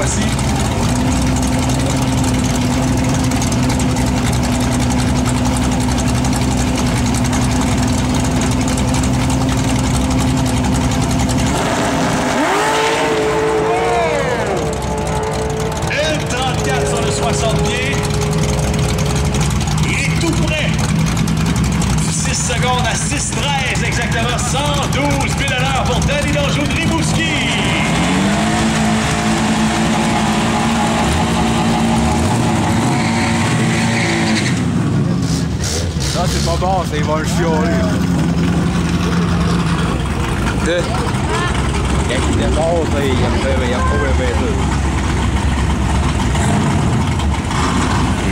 fois-ci. L34 sur le 60 pieds. Il est tout près. 6 secondes à 6-13, exactement 112 c'est pas bon, ça, il va le chialer. Deux. Quand il là, il il aime pas bien ça.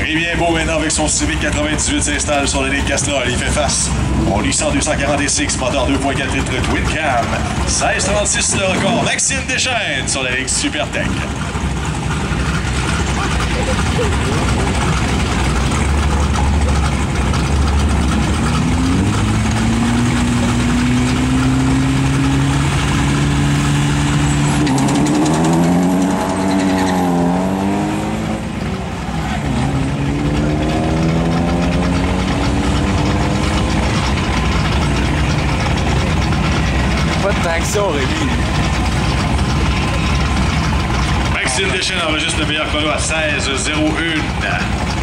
Et bien beau maintenant avec son Civic 98 s'installe sur la ligne Castrol. Il fait face au Nissan 246, moteur 2.4 litres Twin Cam. 1636 le record. Maxime Deschaines sur la ligne Supertech. Tant que ça, Rémi. Maxime Deschaines enregistre le meilleur chrono à 16.01.